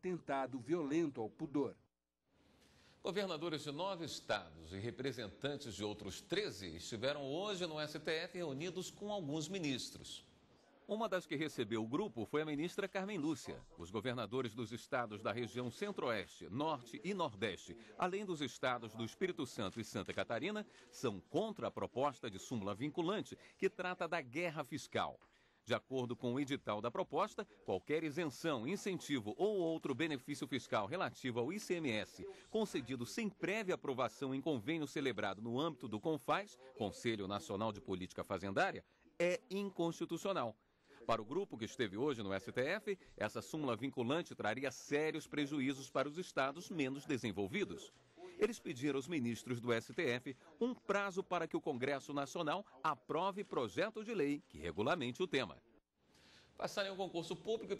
tentado violento ao pudor. Governadores de nove estados e representantes de outros 13 estiveram hoje no STF reunidos com alguns ministros. Uma das que recebeu o grupo foi a ministra Carmen Lúcia. Os governadores dos estados da região Centro-Oeste, Norte e Nordeste, além dos estados do Espírito Santo e Santa Catarina, são contra a proposta de súmula vinculante que trata da guerra fiscal. De acordo com o edital da proposta, qualquer isenção, incentivo ou outro benefício fiscal relativo ao ICMS concedido sem prévia aprovação em convênio celebrado no âmbito do CONFAS, Conselho Nacional de Política Fazendária, é inconstitucional. Para o grupo que esteve hoje no STF, essa súmula vinculante traria sérios prejuízos para os estados menos desenvolvidos. Eles pediram aos ministros do STF um prazo para que o Congresso Nacional aprove projeto de lei que regulamente o tema. Passar em um concurso público e